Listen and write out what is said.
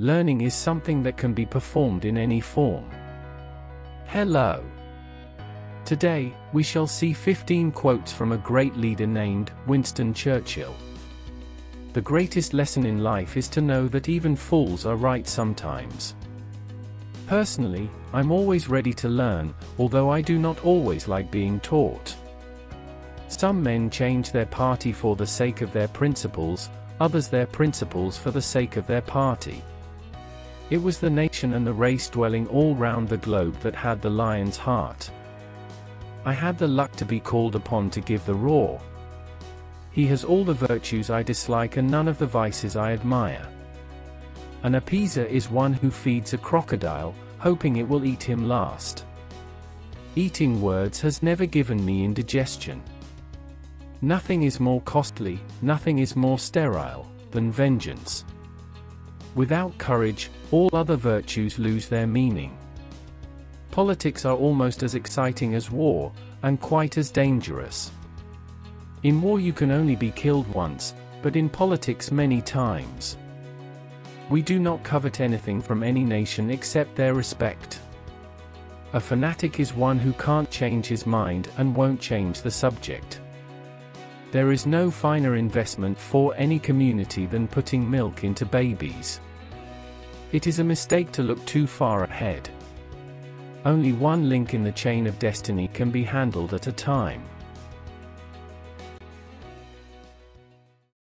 Learning is something that can be performed in any form. Hello. Today, we shall see 15 quotes from a great leader named Winston Churchill. The greatest lesson in life is to know that even fools are right sometimes. Personally, I'm always ready to learn, although I do not always like being taught. Some men change their party for the sake of their principles, others their principles for the sake of their party. It was the nation and the race dwelling all round the globe that had the lion's heart. I had the luck to be called upon to give the roar. He has all the virtues I dislike and none of the vices I admire. An appeaser is one who feeds a crocodile, hoping it will eat him last. Eating words has never given me indigestion. Nothing is more costly, nothing is more sterile, than vengeance. Without courage, all other virtues lose their meaning. Politics are almost as exciting as war, and quite as dangerous. In war you can only be killed once, but in politics many times. We do not covet anything from any nation except their respect. A fanatic is one who can't change his mind and won't change the subject. There is no finer investment for any community than putting milk into babies. It is a mistake to look too far ahead. Only one link in the chain of destiny can be handled at a time.